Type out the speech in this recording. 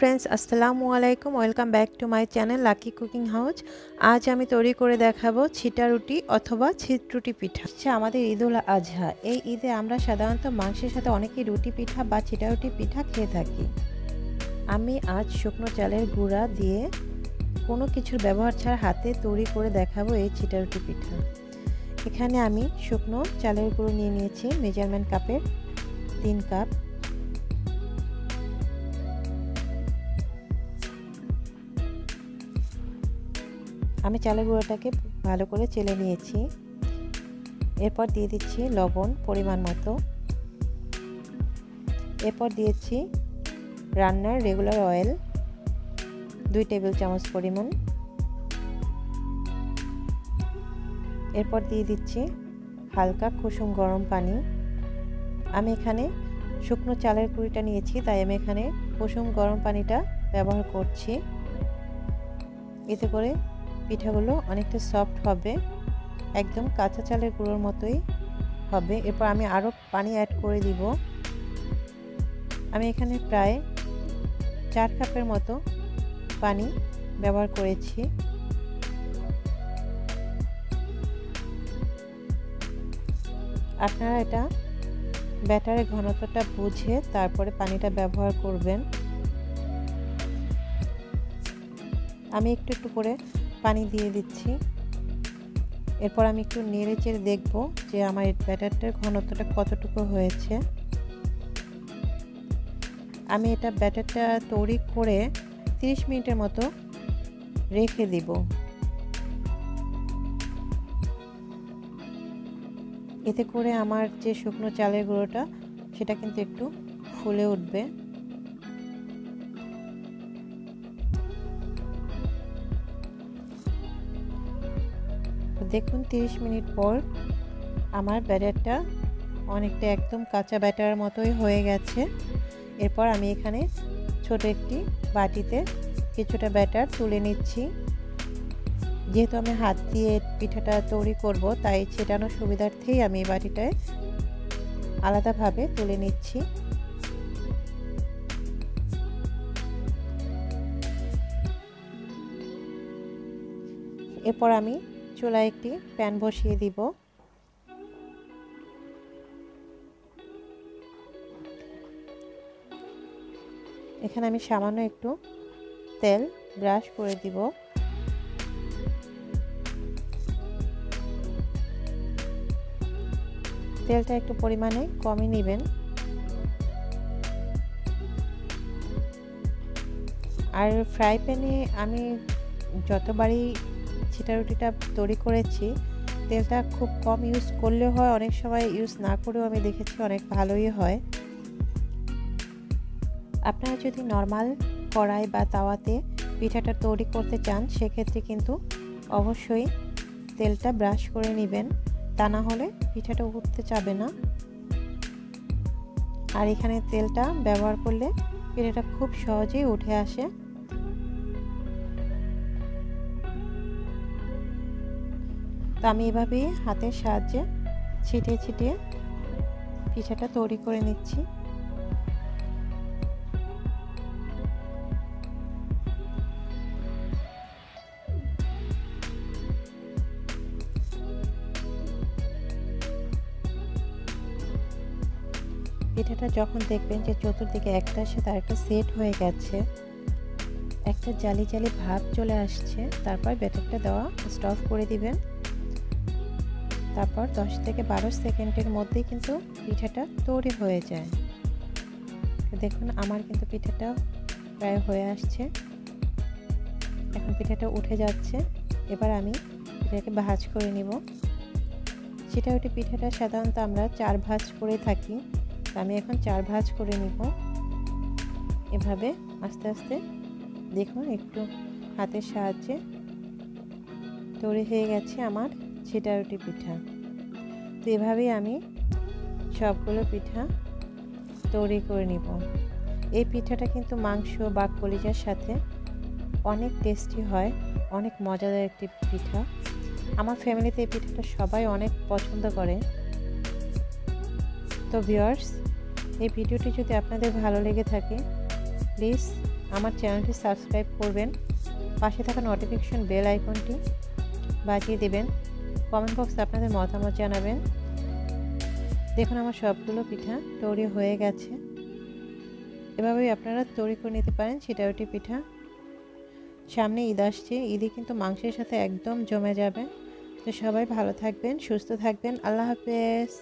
Friends আসসালামু আলাইকুম welcome back to my channel Lucky Cooking House আজ আমি তৈরি করে দেখাবো ছিটা রুটি অথবা ছিটরুটি পিঠা। আচ্ছা আমাদের ঈদুল আজহা। এই ঈদে আমরা সাধারণত মাংসের সাথে অনেকেই রুটি পিঠা বা ছিটা রুটি পিঠা খেয়ে থাকি। আমি আজ শুকনো চালের গুঁড়া দিয়ে কোনো কিছুর ব্যবহার ছাড়া হাতে তৈরি করে দেখাবো এই ছিটা রুটি পিঠা। এখানে আমি শুকনো চালের গুঁড়ো নিয়ে নিয়েছি মেজারমেন্ট কাপের তিন কাপ আমি চালের গুঁড়োটাকে ভালো করে চেলে নিয়েছি। এরপর দিয়ে দিচ্ছি লবণ পরিমাণ মতো। এরপর দিয়েছি রান্নার রেগুলার অয়েল দুই টেবিল চামচ পরিমাণ। এরপর দিয়ে দিচ্ছি হালকা কুসুম গরম পানি। আমি এখানে শুকনো চালের কুড়িটা নিয়েছি, তাই আমি এখানে কুসুম গরম পানিটা ব্যবহার করছি। এতে করে পিঠাগুলো অনেকটা সফট হবে, একদম কাঁচা চালের গুঁড়োর মতোই হবে। এরপর আমি আরও পানি অ্যাড করে দিব। আমি এখানে প্রায় চার কাপের মতো পানি ব্যবহার করেছি। আপনারা এটা ব্যাটারের ঘনত্বটা বুঝে তারপরে পানিটা ব্যবহার করবেন। আমি একটু একটু করে পানি দিয়ে দিচ্ছি। এরপর আমি একটু নেড়ে চেড়ে দেখব যে আমার ব্যাটারটার ঘনত্বটা কতটুকু হয়েছে। আমি এটা ব্যাটারটা তৈরি করে 30 মিনিটের মতো রেখে দিব। এতে করে আমার যে শুকনো চালের গুঁড়োটা, সেটা কিন্তু একটু ফুলে উঠবে। দেখুন 30 মিনিট পর আমার ব্যাটারটা অনেকটা একদম কাঁচা ব্যাটার মতোই হয়ে গেছে। এরপর আমি এখানে ছোট একটি বাটিতে কিছুটা ব্যাটার তুলে নিচ্ছি। যেহেতু আমি হাত দিয়ে পিঠাটা তৈরি করব, তাই ছেটানোর সুবিধার্থেই আমি এই বাটিটায় আলাদাভাবে তুলে নিচ্ছি। এরপর আমি চুলায় একটি প্যান বসিয়ে দিব। এখানে আমি সামান্য একটু তেল ব্রাশ করে দিব। তেলটা একটু পরিমাণে কমই নেবেন। আর ফ্রাই প্যানে আমি যতবারই ছিটা রুটিটা তৈরি করেছি। তেলটা খুব কম ইউজ করলে হয়, অনেক সময় ইউজ না করেও আমি দেখেছি অনেক ভালোই হয়। আপনারা যদি নর্মাল কড়াই বা তাওয়াতে পিঠাটা তৈরি করতে চান, সেক্ষেত্রে কিন্তু অবশ্যই তেলটা ব্রাশ করে নেবেন। তা না হলে পিঠাটা উঠতে চাবে না। আর এখানে তেলটা ব্যবহার করলে পিঠাটা খুব সহজেই উঠে আসে। তো আমি এভাবেই হাতের সাহায্যে ছিটিয়ে ছিটিয়ে পিঠাটা তৈরি করে নিচ্ছি। পিঠাটা যখন দেখবেন যে চতুর্দিকে একটার সাথে আরেকটা সেট হয়ে গেছে। একটা জালি জালি ভাব চলে আসছে, তারপর ব্যাটারটা দেওয়া স্টপ করে দিবেন। তারপর 10 থেকে বারো সেকেন্ডের মধ্যেই কিন্তু পিঠাটা তৈরি হয়ে যায়। দেখুন, আমার কিন্তু পিঠাটা প্রায় হয়ে আসছে। এখন পিঠাটা উঠে যাচ্ছে। এবার আমি পিঠাকে ভাজ করে নিব। সেটা ওটি পিঠাটা সাধারণত আমরা চার ভাজ করে থাকি। আমি এখন চার ভাজ করে নিব। এভাবে আস্তে আস্তে দেখুন, একটু হাতের সাহায্যে তৈরি হয়ে গেছে আমার ছিটা রুটি পিঠা। তো এভাবেই আমি সবগুলো পিঠা তৈরি করে নিব। এই পিঠাটা কিন্তু মাংস বা কলিজার সাথে অনেক টেস্টি হয়, অনেক মজাদার একটি পিঠা। আমার ফ্যামিলিতে এই পিঠাটা সবাই অনেক পছন্দ করে। তো ভিউয়ার্স এই ভিডিওটি যদি আপনাদের ভালো লেগে থাকে প্লিজ আমার চ্যানেলটি সাবস্ক্রাইব করবেন। পাশে থাকা নোটিফিকেশন বেল আইকনটি বাজিয়ে দেবেন। কমেন্ট বক্সে আপনাদের মতামত জানাবেন। দেখুন আমার সবগুলো পিঠা তৈরি হয়ে গেছে। এভাবেই আপনারা তৈরি করে নিতে পারেন সেটা ছিটাউটি পিঠা। সামনে ঈদ আসছে, ঈদে কিন্তু মাংসের সাথে একদম জমে যাবে। তো সবাই ভালো থাকবেন, সুস্থ থাকবেন। আল্লাহ হাফেজ।